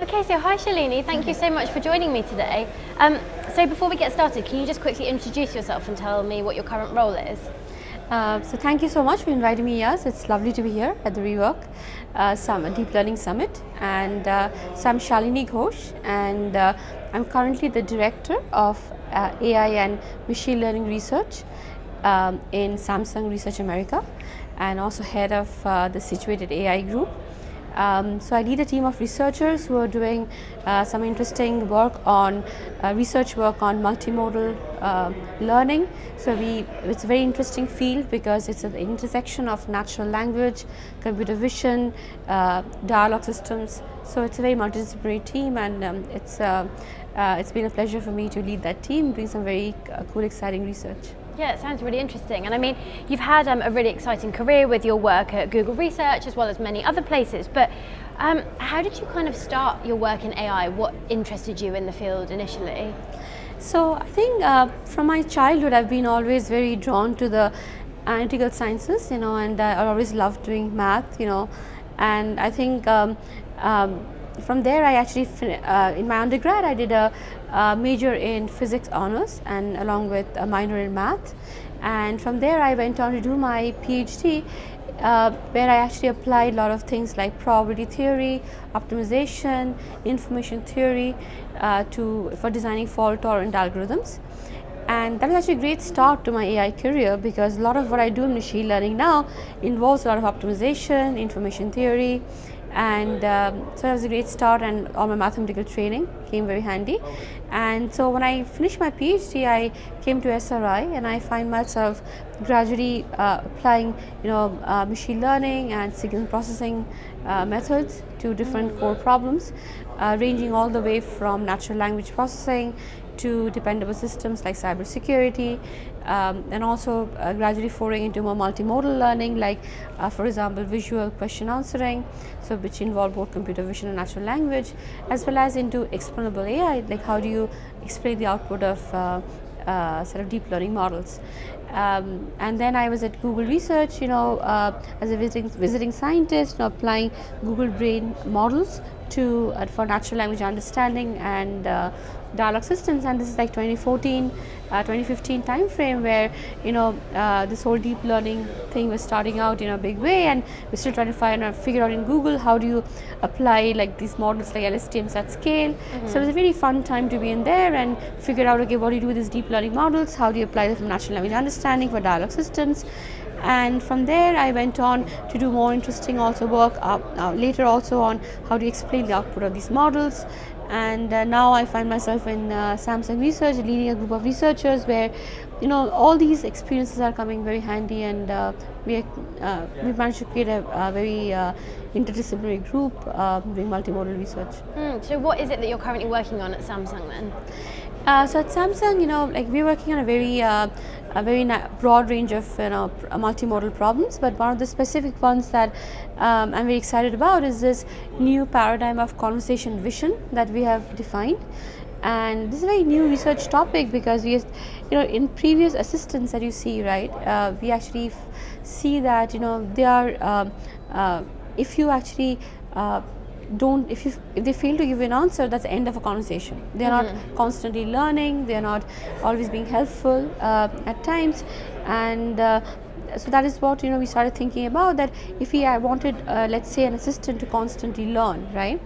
Okay, so hi Shalini, thank you so much for joining me today. Um, so before we get started, can you just quickly introduce yourself and tell me what your current role is? Uh, so thank you so much for inviting me Yes, It's lovely to be here at the Rework uh, Summit, Deep Learning Summit. And uh, so I'm Shalini Ghosh and uh, I'm currently the Director of uh, AI and Machine Learning Research um, in Samsung Research America and also head of uh, the Situated AI Group. Um, so I lead a team of researchers who are doing uh, some interesting work on uh, research work on multimodal uh, learning. So we it's a very interesting field because it's an intersection of natural language, computer vision, uh, dialogue systems. So it's a very multidisciplinary team, and um, it's uh, uh, it's been a pleasure for me to lead that team, doing some very cool, exciting research. Yeah, it sounds really interesting. And I mean, you've had um, a really exciting career with your work at Google Research as well as many other places. But um, how did you kind of start your work in AI? What interested you in the field initially? So I think uh, from my childhood, I've been always very drawn to the analytical sciences, you know, and I always loved doing math, you know, and I think um, um, from there I actually uh, in my undergrad I did a, a, major in physics honors and along with a minor in math. And from there I went on to do my PhD uh, where I actually applied a lot of things like probability theory, optimization, information theory uh, to for designing fault tolerant algorithms. And that was actually a great start to my AI career because a lot of what I do in machine learning now involves a lot of optimization, information theory and um, so it was a great start and all my mathematical training came very handy. And so when I finished my PhD I came to SRI and I find myself gradually uh, applying you know uh, machine learning and signal processing uh, methods to different core problems uh, ranging all the way from natural language processing to dependable systems like cybersecurity um, and also uh, gradually foraying into more multimodal learning like uh, for example visual question answering so which involve both computer vision and natural language as well as into explainable AI like how do you explain the output of uh, uh, sort of deep learning models. Um, and then I was at Google Research, you know, uh, as a visiting, visiting scientist, you know, applying Google Brain models to uh, for natural language understanding and uh, dialogue systems. And this is like 2014 uh, 2015 time frame where you know uh, this whole deep learning thing was starting out in a big way. And we're still trying to find out figure out in google how do you apply like these models like lstms at scale. Mm-hmm. so it was a really fun time to be in there and figure out okay what do you do with these deep learning models? How do you apply them from natural language understanding for dialogue systems and from there I went on to do more interesting also work uh, uh, later also on how to explain the output of these models and uh, now I find myself in uh, Samsung Research leading a group of researchers where you know all these experiences are coming very handy and uh, we uh, we managed to create a, a very uh, interdisciplinary group uh, doing multimodal research. Mm, so what is it that you're currently working on at Samsung then? Uh, so at Samsung, you know, like we're working on a very uh, a very broad range of you know multimodal problems, but one of the specific ones that um, I'm very excited about is this new paradigm of conversation vision that we have defined. And this is a very new research topic because we, you know, in previous assistants that you see, right, uh, we actually see that you know they are um, uh, if you actually uh, don't if you if they fail to give you an answer that's the end of a conversation. They're mm-hmm. not constantly learning they're not always being helpful uh, at times. And uh, so that is what you know we started thinking about that if we uh, wanted uh, let's say an assistant to constantly learn right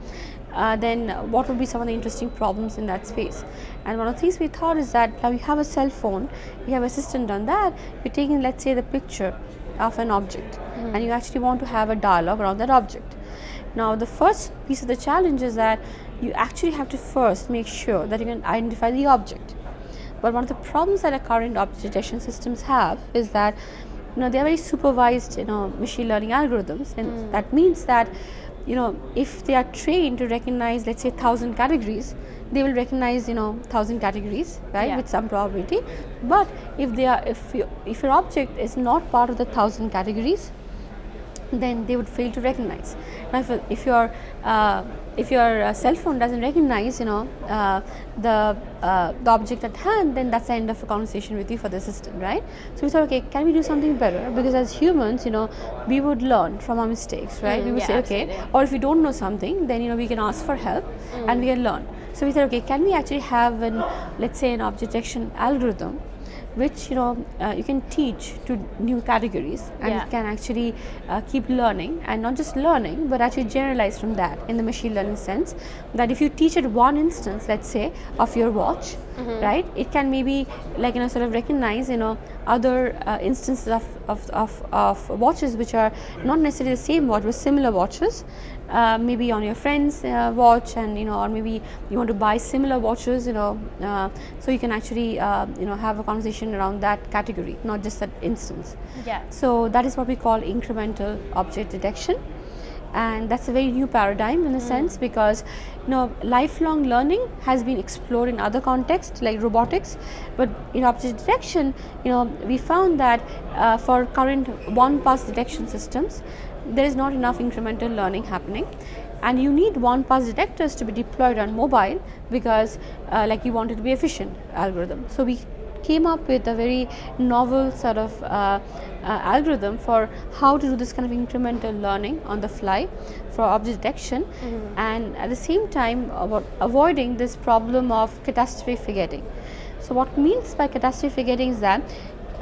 uh, then what would be some of the interesting problems in that space? And one of the things we thought is that now you have a cell phone you have assistant on that you're taking let's say the picture of an object. Mm-hmm. and you actually want to have a dialogue around that object now the first piece of the challenge is that you actually have to first make sure that you can identify the object. But one of the problems that our current object detection systems have is that you know they are very supervised you know machine learning algorithms and mm. that means that you know if they are trained to recognize let's say thousand categories they will recognize you know thousand categories right yeah. with some probability but if they are if you, if your object is not part of the thousand categories then they would fail to recognize. Now, if, if your uh, if your uh, cell phone doesn't recognize, you know, uh, the uh, the object at hand, then that's the end of a conversation with you for the system, right? So we thought, okay, can we do something better? Because as humans, you know, we would learn from our mistakes, right? Mm, we would yeah, say, okay, absolutely. or if we don't know something, then you know we can ask for help and we can learn. So we thought, okay, can we actually have an, let's say, an object detection algorithm which you know uh, you can teach to new categories and Yeah. it can actually uh, keep learning and not just learning but actually generalize from that in the machine learning sense that if you teach it one instance let's say of your watch right? It can maybe like you know sort of recognize you know other uh, instances of, of, of, of watches which are not necessarily the same watch but similar watches uh, maybe on your friend's uh, watch and you know or maybe you want to buy similar watches you know uh, so you can actually uh, you know have a conversation around that category not just that instance. Yeah. so that is what we call incremental object detection and that's a very new paradigm in a sense because you know lifelong learning has been explored in other contexts like robotics. But in object detection you know we found that uh, for current one pass detection systems there is not enough incremental learning happening. And you need one pass detectors to be deployed on mobile because uh, like you want it to be efficient algorithm. So we came up with a very novel sort of uh, uh, algorithm for how to do this kind of incremental learning on the fly for object detection and at the same time avo- avoiding this problem of catastrophic forgetting. So what means by catastrophic forgetting is that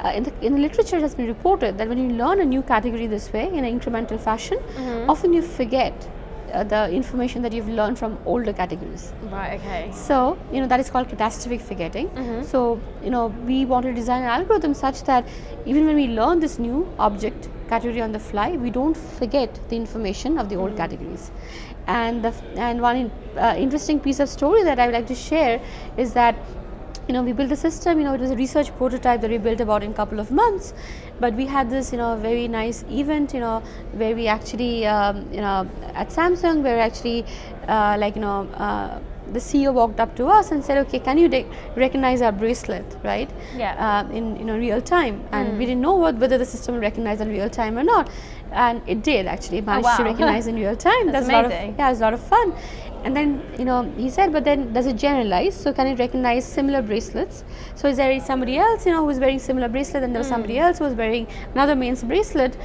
uh, in, the, in the literature it has been reported that when you learn a new category this way in an incremental fashion, often you forget uh, the information that you've learned from older categories. Right. Okay. So, you know, that is called catastrophic forgetting. So, you know, we want to design an algorithm such that even when we learn this new object category on the fly, we don't forget the information of the old categories. And the, f- and one in, uh, interesting piece of story that I would like to share is that you know we built a system you know it was a research prototype that we built about in a couple of months but we had this you know very nice event you know where we actually um, you know at samsung where actually uh, like you know uh, the CEO walked up to us and said, "Okay, can you recognize our bracelet, right? Yeah. Uh, in you know real time." And we didn't know what, whether the system would recognize in real time or not, and it did actually it managed to wow. recognize in real time. That's a lot of amazing. yeah, it was a lot of fun. And then you know he said, but then does it generalize? So can it recognize similar bracelets? So is there somebody else you know who's wearing similar bracelet, and there was hmm. somebody else who was wearing another man's bracelet,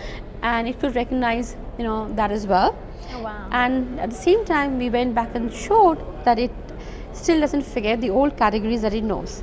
and it could recognize you know that as well. Oh, wow. And at the same time, we went back and showed that it still doesn't forget the old categories that it knows.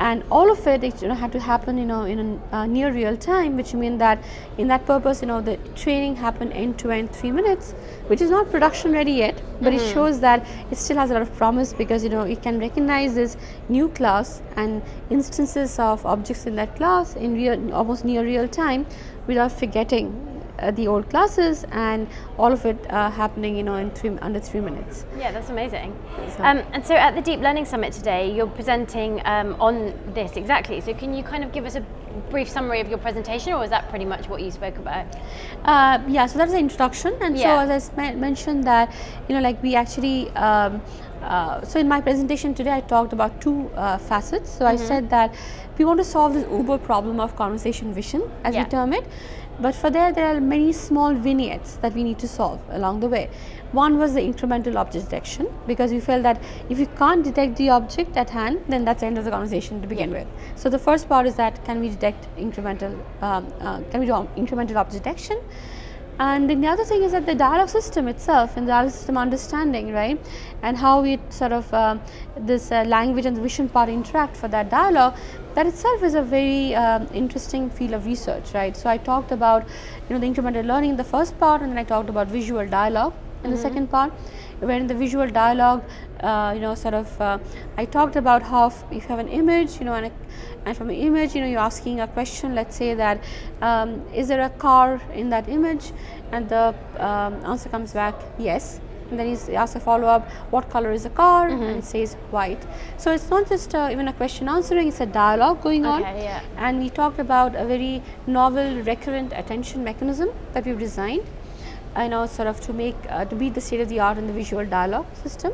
And all of it, it you know, had to happen, you know, in a uh, near real time, which mean that in that purpose, you know, the training happened end to end three minutes, which is not production ready yet, but it shows that it still has a lot of promise because you know it can recognize this new class and instances of objects in that class in real, almost near real time, without forgetting uh, the old classes and all of it uh, happening you know in three, under three minutes Yeah, that's amazing. So- Um, and so at the Deep Learning Summit today, you're presenting um, on this exactly. So can you kind of give us a brief summary of your presentation, or is that pretty much what you spoke about? uh, yeah so that's the introduction and so as i mentioned that you know like we actually um, uh, so in my presentation today i talked about two uh, facets. So i said that we want to solve this uber problem of conversation vision as Yeah. we term it. But for there there are many small vignettes that we need to solve along the way. One was the incremental object detection because we felt that if you can't detect the object at hand then that's the end of the conversation to begin with. So the first part is that can we detect incremental um, uh, can we do incremental object detection and then the other thing is that the dialogue system itself and the dialogue system understanding right? And how it sort of um, this uh, language and the vision part interact for that dialogue that itself is a very um, interesting field of research right? So i talked about you know the incremental learning in the first part and then i talked about visual dialogue in the second part where in the visual dialogue uh, you know sort of uh, i talked about how if you have an image you know and, a, and from an image you know you're asking a question let's say that um, is there a car in that image? And the um, answer comes back yes. And then he's asked a follow up what color is the car? And it says white. So it's not just uh, even a question answering it's a dialogue going on. Okay, yeah. and we talked about a very novel recurrent attention mechanism that we've designed you know sort of to make uh, to be the state of the art in the visual dialogue system.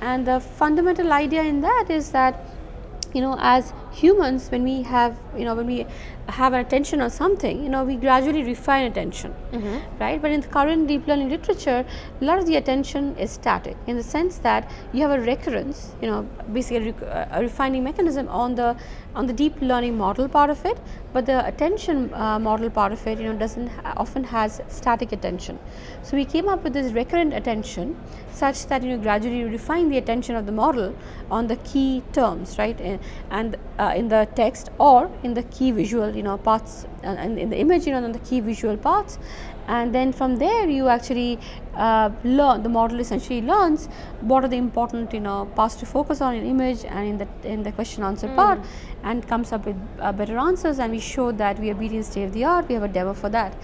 And the fundamental idea in that is that you know as humans when we have you know when we have an attention on something you know we gradually refine attention Mm-hmm. right? But in the current deep learning literature a lot of the attention is static in the sense that you have a recurrence you know basically a refining mechanism on the on the deep learning model part of it but the attention uh, model part of it you know doesn't ha- often has static attention. So we came up with this recurrent attention such that you know gradually refine the attention of the model on the key terms right? And, and uh, in the text or in the key visual you know parts uh, and in the image you know on the key visual parts. And then from there you actually uh, learn the model essentially learns what are the important you know parts to focus on in image and in the in the question answer part and comes up with uh, better answers. And we show that we are beating state of the art we have a demo for that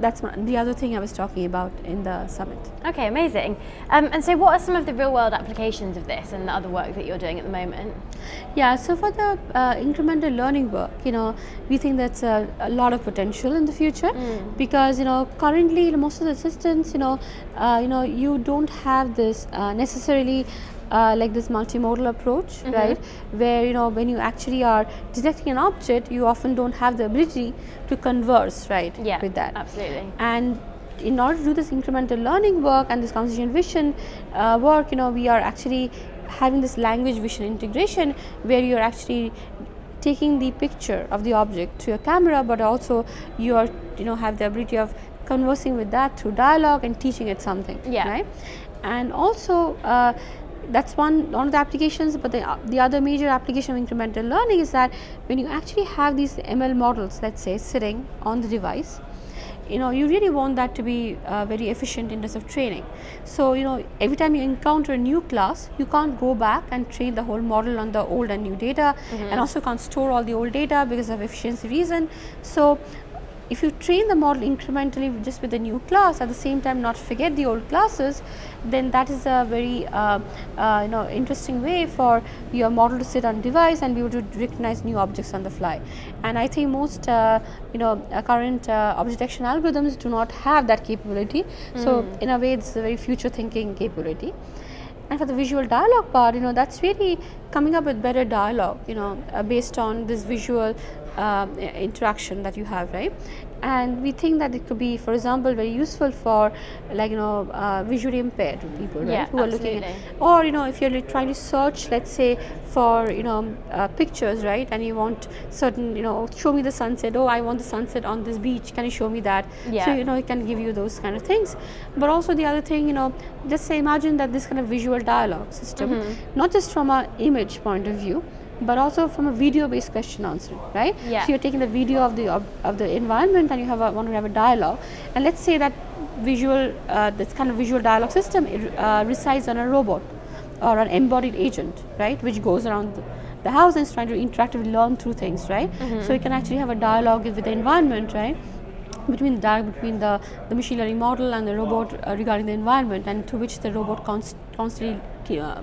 that's one, the other thing i was talking about in the summit Okay, amazing. Um, and so, what are some of the real world applications of this and the other work that you're doing at the moment? Yeah, so for the uh, incremental learning work, you know, we think that's a, a lot of potential in the future because you know currently most of the systems, you know, uh, you know, you don't have this uh, necessarily. Uh, like this multimodal approach, right? Where you know when you actually are detecting an object, you often don't have the ability to converse, right? Yeah, with that absolutely. and in order to do this incremental learning work and this conversation vision uh, work you know we are actually having this language vision integration where you're actually taking the picture of the object to your camera but also you are you know have the ability of conversing with that through dialogue and teaching it something Yeah. right and also uh, that's one one of the applications but the, the other major application of incremental learning is that when you actually have these ml models let's say sitting on the device you know you really want that to be uh, very efficient in terms of training. So you know every time you encounter a new class you can't go back and train the whole model on the old and new data and also can't store all the old data because of efficiency reason. So if you train the model incrementally just with a new class at the same time not forget the old classes then that is a very uh, uh, you know interesting way for your model to sit on device and be able to recognize new objects on the fly. And i think most uh, you know uh, current uh, object detection algorithms do not have that capability. So in a way it's a very future thinking capability. And for the visual dialogue part you know that's really coming up with better dialogue you know uh, based on this visual uh, i- interaction that you have right? And we think that it could be for example very useful for like you know uh, visually impaired people right? Yeah, who are looking at, or you know if you're trying to search let's say for you know uh, pictures right? And you want certain you know show me the sunset. Oh i want the sunset on this beach. Can you show me that? Yeah. so you know it can give you those kind of things. But also the other thing you know just say imagine that this kind of visual dialogue system Mm-hmm. not just from a image point of view but also from a video based question answering right? Yeah. so you're taking the video of the of, of the environment and you have a, want to have a dialogue. And let's say that visual uh, this kind of visual dialogue system it, uh, resides on a robot or an embodied agent right? Which goes around the, the house and is trying to interactively learn through things right? So you can actually have a dialogue with the environment right between the dialogue between the, the machine learning model and the robot uh, regarding the environment and to which the robot const- constantly uh,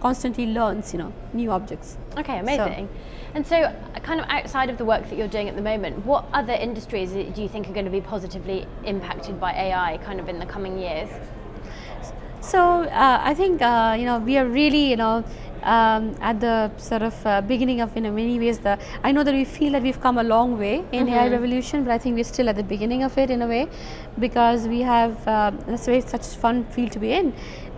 constantly learns you know new objects Okay, amazing. and so, uh, kind of outside of the work that you're doing at the moment, what other industries do you think are going to be positively impacted by AI kind of in the coming years? So uh, I think uh, you know we are really you know um, at the sort of uh, beginning of in many ways the I know that we feel that we've come a long way in AI revolution, but I think we're still at the beginning of it in a way because we have uh, that's it's such a fun field to be in.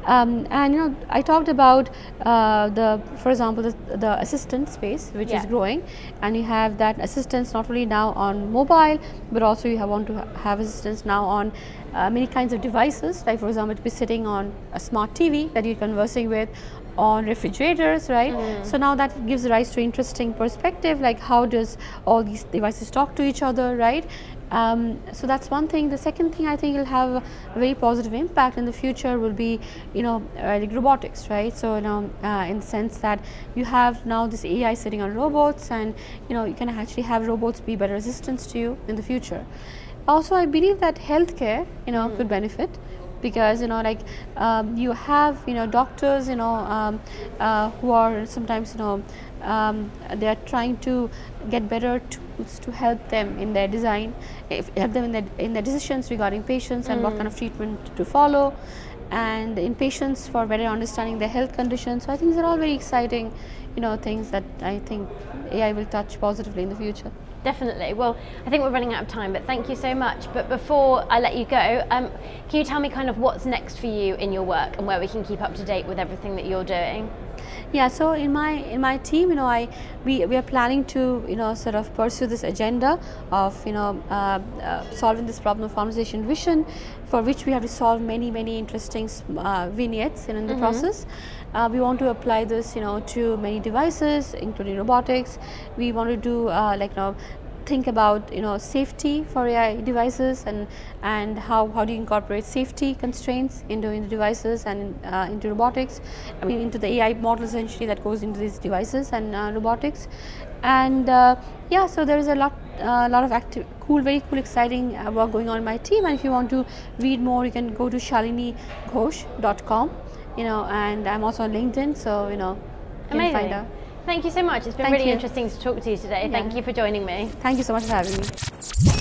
Um, and you know, I talked about uh, the, for example, the, the assistant space, which is growing, and you have that assistance not only now on mobile, but also you have want to have assistance now on uh, many kinds of devices. Like for example, it could be sitting on a smart TV that you're conversing with, on refrigerators, right? So now that gives rise to interesting perspective, like how does all these devices talk to each other, right? Um, so that's one thing. The second thing I think will have a very positive impact in the future will be, you know, uh, like robotics, right? So you know, uh, in the sense that you have now this AI sitting on robots, and you know, you can actually have robots be better assistants to you in the future. Also, I believe that healthcare, you know, could benefit because you know like um, you have you know doctors you know um, uh, who are sometimes you know um, they are trying to get better tools to help them in their design if, help them in their in their decisions regarding patients and what kind of treatment to follow and in patients for better understanding their health conditions. So I think these are all very exciting, you know, things that I think AI will touch positively in the future. Definitely. Well, I think we're running out of time, but thank you so much. But before I let you go, um, can you tell me kind of what's next for you in your work and where we can keep up to date with everything that you're doing? Yeah, so in my in my team, you know, I we, we are planning to you know sort of pursue this agenda of you know uh, uh, solving this problem of conversation vision, for which we have to solve many many interesting uh, vignettes in, in the mm -hmm. process. Uh, we want to apply this, you know, to many devices, including robotics. We want to do uh, like you know think about you know safety for AI devices and and how, how do you incorporate safety constraints into the devices and uh, into robotics? I mean into the AI model essentially that goes into these devices and uh, robotics. And uh, yeah so there is a lot a lot of active cool very cool exciting uh, work going on in my team. And if you want to read more you can go to shalinighosh.com you know and I'm also on LinkedIn so you know you Amazing. can find out Thank you so much. It's been Thank really you. interesting to talk to you today. Yeah. Thank you for joining me. Thank you so much for having me.